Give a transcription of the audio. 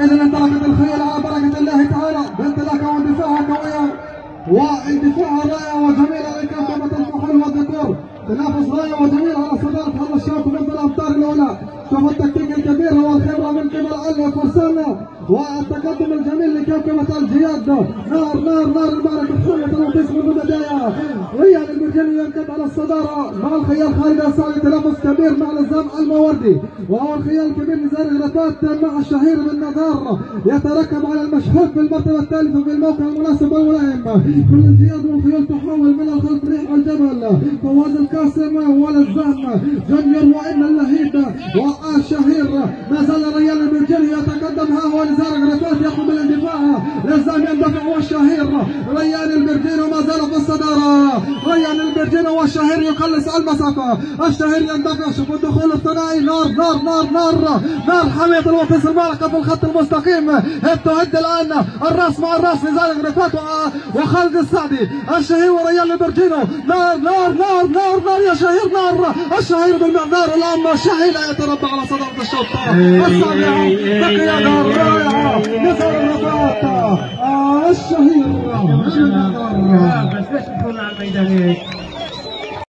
إذا انطلقت الخيل على بركة الله تعالى بانطلاقها واندفاعها قوية واندفاعها رائع وجميلة لكافة الفحول والذكور تنافس رائع وجميل على صدارة هذا الشوط ضد الأمتار الأولى شوف التكتيك الكبير والخبرة من قبل الفرسان والتقدم الجميل لكوكبة الجياد نار نار نار المعركة حسنة الوطيس منذ ريان المرجاني يركب على الصدارة. مع الخيال خالد السعدي تنافس كبير مع نظام الموردي. وهو الخيال الكبير نزار غلطات مع الشهير من نظار. يتركب على المشهود في المرتبة الثالثة في الموقع المناسب والملائم. كل الجياد والخيول تحول من الخلف ريح الجبل. فواز القاسم والزهم جونيور وإن اللهيب. والشهير ما زال ريان المرجاني يتقدم. ها هو نزار غلطات يقوم بالاندفاع لازم يندفع والشهير. ريان المرجاني ما زال في الصدارة. ريان المرجاني والشهير يقلص المسافة. الشهير يندفع شوف الدخول الثنائي. نار نار نار نار. نار حميد الوطيس المعركة في الخط المستقيم. ابتعد الآن. الرأس مع الرأس نزار غرفات وخالد السعدي. الشهير وريان المرجاني نار نار نار نار نار يا شهير نار. الشهير بالمعذار الآن الشهير يتربع على صدارة الشوط. السابعة بقيادة الرائعة نزار الرفات الشهير. 但是